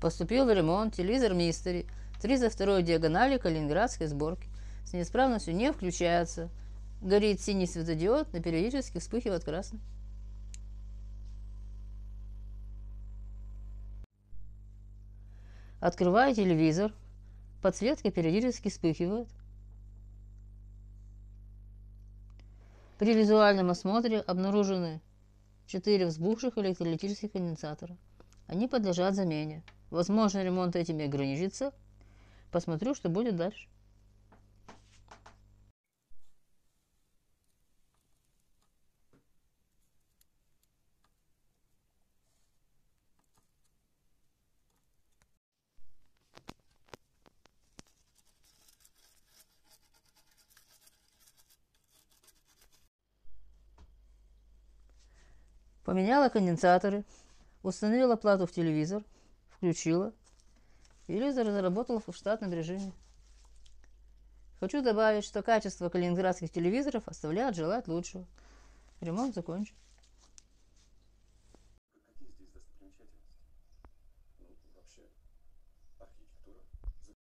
Поступил ремонт, телевизор Мистери, 3 за второй диагонали калининградской сборки. С неисправностью не включается. Горит синий светодиод, но периодически вспыхивает красный. Открываю телевизор, подсветка периодически вспыхивает. При визуальном осмотре обнаружены 4 взбухших электролитических конденсатора. Они подлежат замене. Возможно, ремонт этими ограничится. Посмотрю, что будет дальше. Поменяла конденсаторы, установила плату в телевизор, включила. Телевизор заработал в штатном режиме. Хочу добавить, что качество калининградских телевизоров оставляет желать лучшего. Ремонт закончен.